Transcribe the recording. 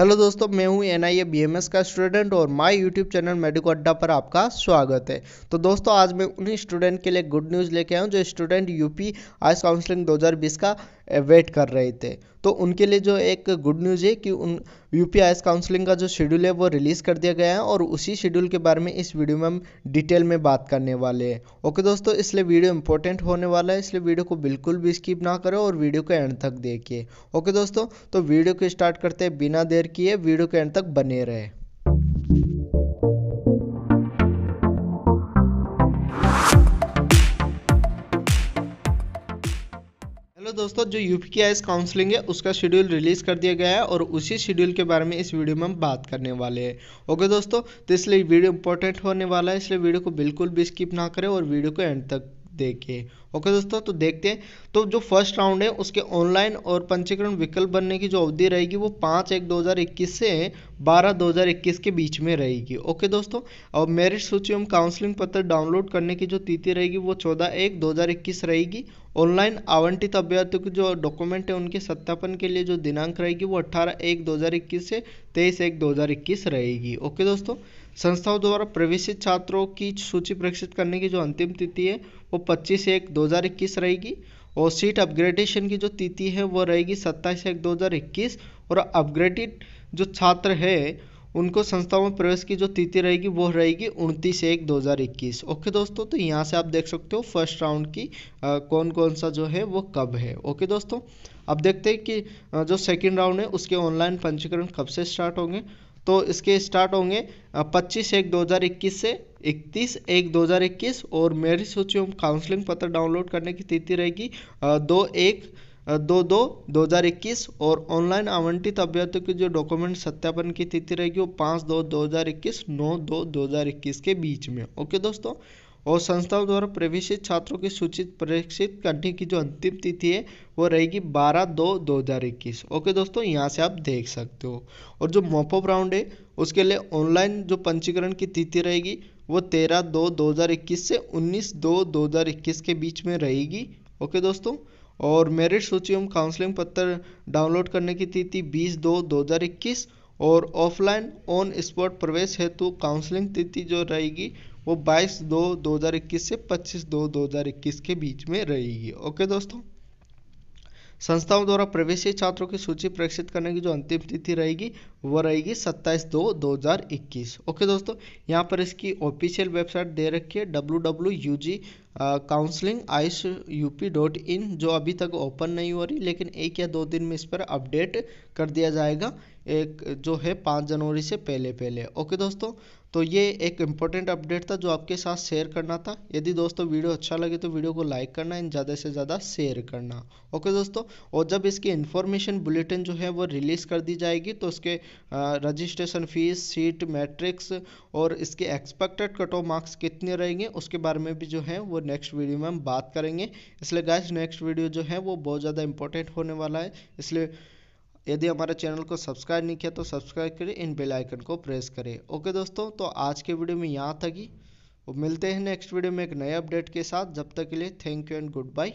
Hello दोस्तों, मैं हूँ एन आई का स्टूडेंट और माय यूट्यूब चैनल मेडिको अड्डा पर आपका स्वागत है। तो दोस्तों, आज मैं उन्हीं स्टूडेंट के लिए गुड न्यूज़ लेके आया हूँ, जो स्टूडेंट यूपी आइस काउंसलिंग 2020 का वेट कर रहे थे। तो उनके लिए जो एक गुड न्यूज़ है कि उन यू पी काउंसलिंग का जो शेड्यूल है वो रिलीज़ कर दिया गया है और उसी शेड्यूल के बारे में इस वीडियो में हम डिटेल में बात करने वाले हैं। ओके दोस्तों, इसलिए वीडियो इंपॉर्टेंट होने वाला है, इसलिए वीडियो को बिल्कुल भी स्किप ना करें और वीडियो को एंड तक देखिए। ओके दोस्तों तो वीडियो को स्टार्ट करते हैं बिना देर किए वीडियो के एंड तक बने रहे। दोस्तों, जो यू पी काउंसलिंग है, उसका शेड्यूल रिलीज़ कर दिया गया है और उसी शेड्यूल के बारे में इस वीडियो में हम बात करने वाले हैं। ओके दोस्तों तो इसलिए वीडियो इंपॉर्टेंट होने वाला है, इसलिए वीडियो को बिल्कुल भी स्किप ना करें और वीडियो को एंड तक देखिए ओके दोस्तों तो देखते हैं तो जो फ़र्स्ट राउंड है, उसके ऑनलाइन और पंजीकरण विकल्प बनने की जो अवधि रहेगी, वो पाँच एक दो हज़ार इक्कीस से बारह दो हज़ार इक्कीस के बीच में रहेगी। ओके दोस्तों और मेरिट सूची एवं काउंसलिंग पत्र डाउनलोड करने की जो तिथि रहेगी, वो चौदह एक दो हज़ार इक्कीस रहेगी। ऑनलाइन आवंटित अभ्यर्थियों के जो डॉक्यूमेंट है, उनके सत्यापन के लिए जो दिनांक रहेगी, वो अट्ठारह एक दो हज़ार इक्कीस से तेईस एक दो हज़ार इक्कीस रहेगी। ओके दोस्तों, संस्थाओं द्वारा प्रवेशित छात्रों की सूची प्रकाशित करने की जो अंतिम तिथि है, वो पच्चीस एक दो हज़ार इक्कीस रहेगी। और सीट अपग्रेडेशन की जो तिथि है वो रहेगी सत्ताईस एक दो हज़ार इक्कीस और अपग्रेडेड जो छात्र है उनको संस्थाओं में प्रवेश की जो तिथि रहेगी वो रहेगी उनतीस एक दो हज़ार इक्कीस। ओके दोस्तों तो यहाँ से आप देख सकते हो फ़र्स्ट राउंड की आ, कौन कौन सा जो है वो कब है। ओके दोस्तों अब देखते हैं कि जो सेकंड राउंड है उसके ऑनलाइन पंजीकरण कब से स्टार्ट होंगे। तो इसके स्टार्ट होंगे पच्चीस एक दो हज़ार इक्कीस से इकतीस एक दो हज़ार इक्कीस और मेरी सूची काउंसलिंग पत्र डाउनलोड करने की तिथि रहेगी दो एक दो दो दो हज़ार इक्कीस और ऑनलाइन आवंटित अभ्यर्थियों की जो डॉक्यूमेंट सत्यापन की तिथि रहेगी वो पाँच दो दो हज़ार इक्कीस, नौ दो दो हज़ार इक्कीस के बीच में। ओके दोस्तों और संस्थाओं द्वारा प्रवेशित छात्रों की सूची प्रेषित करने की जो अंतिम तिथि है, वो रहेगी बारह दो दो हज़ार इक्कीस। ओके दोस्तों, यहाँ से आप देख सकते हो। और जो मोपअप राउंड है, उसके लिए ऑनलाइन जो पंजीकरण की तिथि रहेगी, वो तेरह दो दो हज़ार इक्कीस से उन्नीस दो दो हज़ार इक्कीस के बीच में रहेगी। ओके दोस्तों, और मेरिट सूची एवं काउंसलिंग पत्र डाउनलोड करने की तिथि बीस दो दो हज़ार इक्कीस। और ऑफलाइन ऑन स्पॉट प्रवेश हेतु काउंसलिंग तिथि जो रहेगी वो 22 दो 2021 से 25 दो 2021 के बीच में रहेगी। ओके दोस्तों? संस्थाओं द्वारा प्रवेशी छात्रों की सूची प्रकाशित करने की जो अंतिम तिथि रहेगी, वो रहेगी सत्ताईस दो दो हज़ार इक्कीस। ओके दोस्तों, यहाँ पर इसकी ऑफिशियल वेबसाइट दे रखी है W W U G counselling ice UP dot in जो अभी तक ओपन नहीं हो रही, लेकिन एक या दो दिन में इस पर अपडेट कर दिया जाएगा, एक जो है पाँच जनवरी से पहले पहले ओके दोस्तों तो ये एक इम्पोर्टेंट अपडेट था जो आपके साथ शेयर करना था। यदि दोस्तों वीडियो अच्छा लगे तो वीडियो को लाइक करना एंड ज़्यादा से ज़्यादा शेयर करना। ओके दोस्तों, और जब इसकी इन्फॉर्मेशन बुलेटिन जो है वो रिलीज़ कर दी जाएगी तो उसके रजिस्ट्रेशन फ़ीस सीट मैट्रिक्स और इसके एक्सपेक्टेड कट ऑफ़ मार्क्स कितने रहेंगे, उसके बारे में भी जो है वो नेक्स्ट वीडियो में हम बात करेंगे। इसलिए गाइस नेक्स्ट वीडियो जो है वो बहुत ज़्यादा इंपॉर्टेंट होने वाला है। इसलिए यदि हमारे चैनल को सब्सक्राइब नहीं किया तो सब्सक्राइब करें, इन बेल आइकन को प्रेस करें। ओके दोस्तों तो आज के वीडियो में यहाँ तक ही। मिलते हैं नेक्स्ट वीडियो में एक नए अपडेट के साथ। जब तक के लिए thank you and good bye